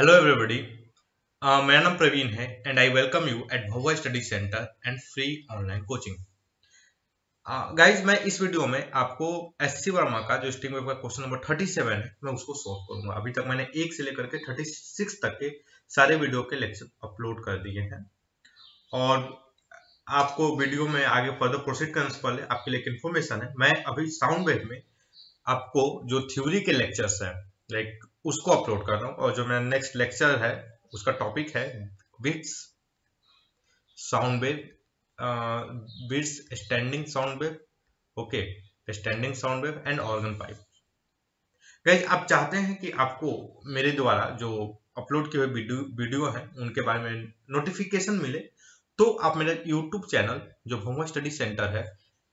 Hello everybody मेरा नाम प्रवीण है and I welcome you at Bhava study centre and free online coaching guys मैं इस वीडियो में आपको एस सी वर्मा का, जो स्ट्रिंग का क्वेश्चन नंबर 37 है, मैं उसको सॉल्व करूँगा। अभी तक मैंने एक से लेकर के 36 तक के सारे वीडियो के लेक्चर अपलोड कर दिए हैं। और आपको वीडियो में आगे फर्दर प्रोसीड करने से पहले आपके लिए एक इन्फॉर्मेशन है। मैं अभी साउंड वेव में आपको जो थ्योरी के लेक्चर्स हैं लाइक उसको अपलोड कर रहा हूँ। और जो मेरा नेक्स्ट लेक्चर है, उसका टॉपिक है beats sound wave beats standing sound wave okay standing sound wave and organ pipe guys आप चाहते हैं कि आपको मेरे द्वारा जो अपलोड किए हुए वीडियो वीडियो हैं, उनके बारे में नोटिफिकेशन मिले तो आप मेरा यूट्यूब चैनल जो भूमा स्टडी सेंटर है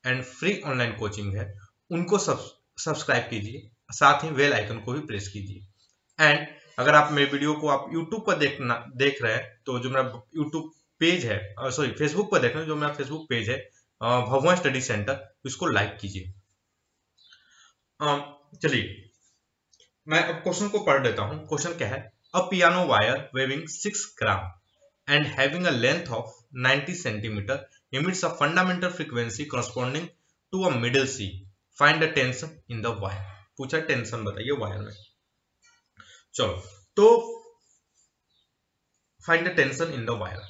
एंड फ्री ऑनलाइन कोचिंग है, उनको सब्सक्राइब कीजिए, साथ ही वेल आइकन को भी प्रेस कीजिए। एंड अगर आप मेरे वीडियो को आप यूट्यूब पर देखना, देख रहे हैं तो जो मेरा यूट्यूब पेज है सॉरी फेसबुक पर देख रहे हैं, जो मेरा फेसबुक पेज है भगवान स्टडी सेंटर उसको लाइक कीजिए चलिए, मैं अब क्वेश्चन को पढ़ देता हूँ क्वेश्चन क्या है a piano wire weighing six gram and having a length of 90 centimetre emits a fundamental frequency corresponding to a middle C. Find the tension in the wire. पूछा टेंशन बताइए वायर में चलो तो find the tension in the wire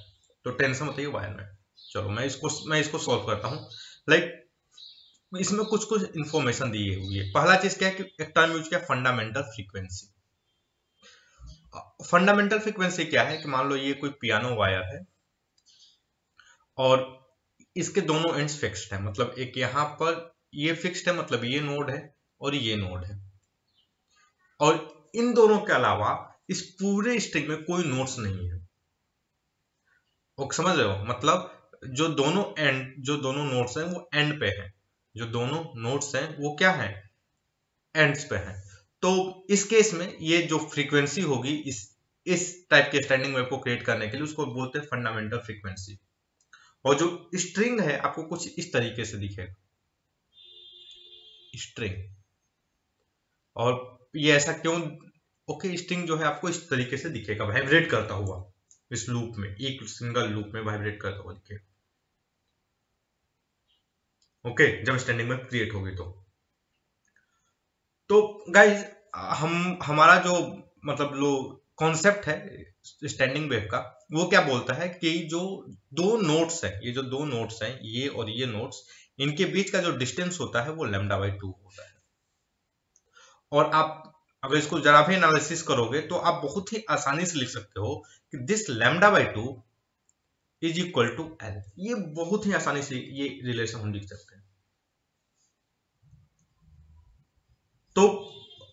तो tension बताइए wire में। चलो मैं इसको मैं इसको सॉल्व करता हूँ। लाइक like, इसमें कुछ कुछ इंफॉर्मेशन दी हुई है। पहला चीज़ क्या है कि एक टर्म यूज़ किया फंडामेंटल फ्रीक्वेंसी फंडामेंटल फ्रीक्वेंसी क्या है कि मान लो ये कोई पियानो वायर है और इसके दोनों एंड्स फिक्स्ड है। मतलब एक यहाँ पर ये फिक्स्ड है मतलब ये नोड है और ये नोड है। और इन दोनों के अलावा इस पूरे स्ट्रिंग में कोई नोट्स नहीं है। ओके, समझ रहे हो? मतलब जो दोनों एंड जो दोनों नोट्स हैं, वो एंड पे हैं। जो दोनों नोट्स हैं, वो क्या है? एंड्स पे हैं। तो इस केस में ये जो फ्रीक्वेंसी होगी, इस इस टाइप के स्टैंडिंग वेव को क्रिएट करने के लिए उसको बोलते हैं फंडामेंटल फ्रीक्वेंसी और जो स्ट्रिंग है, आपको कुछ इस तरीके से दिखेगा। स्ट्रिंग और ये ऐसा क्यों? ओके स्ट्रिंग जो है आपको इस तरीके से दिखेगा वाइब्रेट करता हुआ, इस लूप में, एक सिंगल लूप में वाइब्रेट करता हुआ दिखेगा। ओके जब स्टैंडिंग में क्रिएट होगी तो। तो गाइज़ हम, हमारा जो मतलब लो कॉन्सेप्ट है स्टैंडिंग वेव का, वो क्या बोलता है कि जो दो नोट्स है, ये जो दो नोट्स हैं, ये और ये नोट्स इनके बीच का जो डिस्टेंस होता है वो लेमडा बाई टू होता है। और आप अगर इसको जरा भी एनालिसिस करोगे तो आप बहुत ही आसानी से लिख सकते हो कि this lambda by two is equal to L ये बहुत ही आसानी से ये रिलेशन हम लिख सकते हैं। तो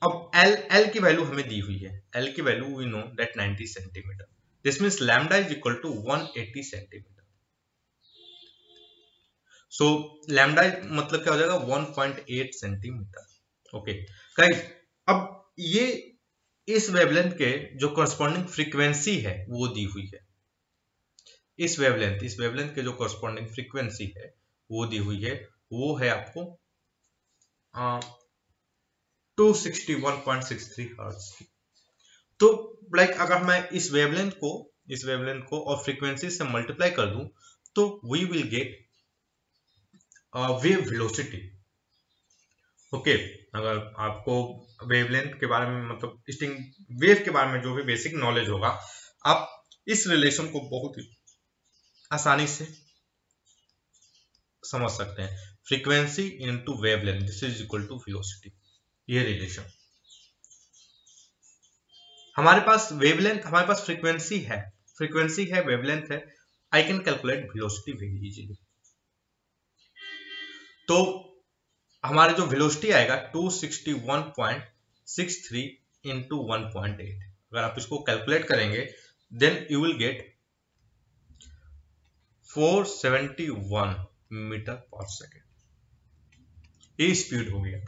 अब एल एल की वैल्यू हमें दी हुई है। एल की value we know that 90 centimetre this means lambda is equal to 180 centimetre so lambda मतलब क्या हो जाएगा? 1.8 सेंटीमीटर ओके गाइस अब ये इस वेवलेंथ के जो करस्पॉन्डिंग फ्रीक्वेंसी है, वो दी हुई है। इस वेवलेंथ इस वेवलेंथ के जो करस्पॉन्डिंग फ्रीक्वेंसी है, वो दी हुई है। वो है आपको two sixty one point six three hertz की। तो लाइक अगर मैं इस वेवलेंथ को, इस वेवलेंथ को और फ्रीक्वेंसी से मल्टीप्लाई कर दूँ तो we will get wave velocity okay, अगर आपको वेवलेंथ के बारे में मतलब स्टिंग वेव के बारे में जो भी बेसिक नॉलेज होगा, आप इस रिलेशन को बहुत ही आसानी से समझ सकते हैं। Frequency into wavelength this is equal to velocity ये रिलेशन हमारे पास वेवलेंथ हमारे पास फ्रीक्वेंसी है। फ्रीक्वेंसी है वेवलेंथ है। I can calculate velocity very easily तो हमारे जो वेलोसिटी आएगा 261.63 इंटू वन अगर आप इसको कैलकुलेट करेंगे then you will get 471 metre per second ये स्पीड हो गया।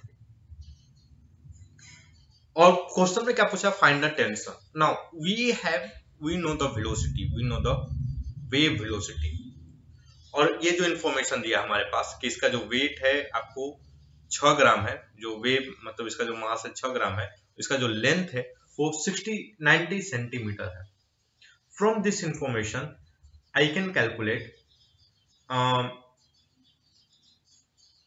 और क्वेश्चन में क्या पूछा? Find the tension now we have we know the velocity we know the wave velocity और ये जो इंफॉर्मेशन दिया हमारे पास, कि इसका जो वेट है आपको छह ग्राम है, जो वेव मतलब इसका जो मास है छह ग्राम है, इसका जो लेंथ है, वो 60 90 सेंटीमीटर है। From this information I can calculate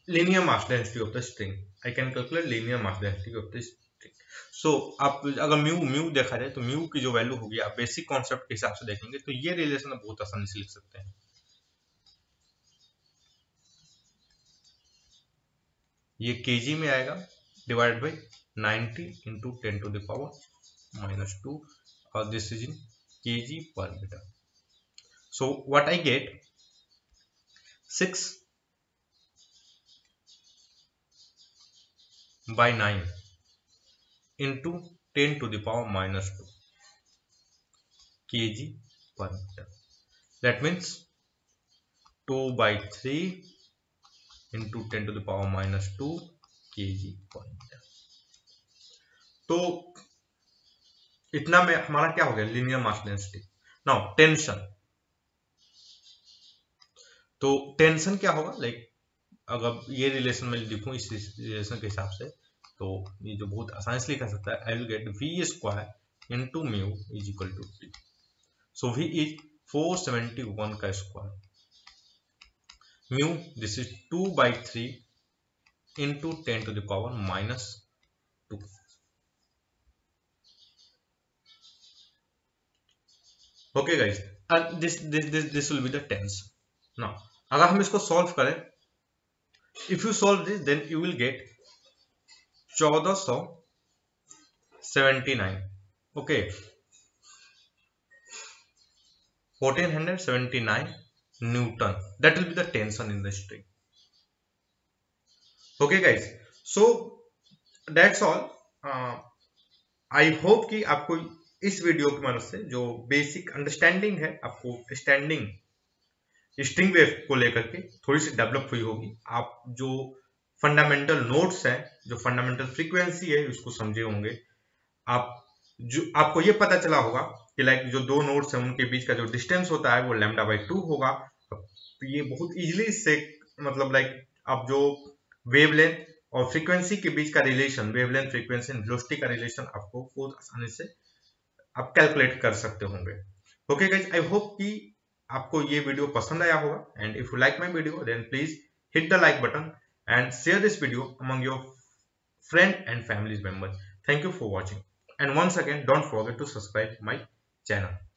linear mass density of the string. I can calculate linear mass density of the string. So, आप अगर म्यू म्यू देखा जाए तो म्यू की जो वैल्यू होगी, आप बेसिक कॉन्सेप्ट के हिसाब से देखेंगे तो ये रिलेशन आप बहुत आसानी से लिख सकते हैं। ये केजी में आएगा divide by 90 into ten to the power minus two और this is in K G per metre so what I get six by 9 into 10 to the power minus 2 kg per meter. That means 2 by 3 10 to the power minus 2 kg per meter. तो इतना में, हमारा क्या हो गया? Linear mass density now tension तो tension क्या होगा? लाइक अगर ये रिलेशन में लिखूं इस रिलेशन के हिसाब से तो ये जो बहुत आसानी से लिखा सकता है I will get V square into mu is equal to T so V is 471 का square mu this is 2 by 3 into 10 to the power minus 2 okay guys and this this this this will be the tens now agar hum isko solve kare if you solve this then you will get 1479 okay. 1479 Newton. That will be the tension in the string. Okay guys. So that's all. I uh, hope कि आपको इस video की मदद से जो basic understanding है आपको standing string wave को लेकर के थोड़ी सी डेवलप हुई होगी आप जो फंडामेंटल नोट्स हैं जो फंडामेंटल फ्रीक्वेंसी है उसको समझे होंगे आप जो आपको ये पता चला होगा कि लाइक जो दो नोट्स हैं उनके बीच का जो डिस्टेंस होता है वो लेमडा बाई टू होगा तो ये बहुत इजीली इससे मतलब लाइक आप जो वेवलेंथ और फ्रीक्वेंसी के बीच का relation wavelength frequency and velocity का रिलेशन आपको बहुत आसानी से आप कैलकुलेट कर सकते होंगे ओके गाइज़ आई होप कि आपको ये वीडियो पसंद आया होगा and if you like my video then please hit the like button and share this video among your friend and family members. Thank you for watching. And once again, don't forget to subscribe my channel.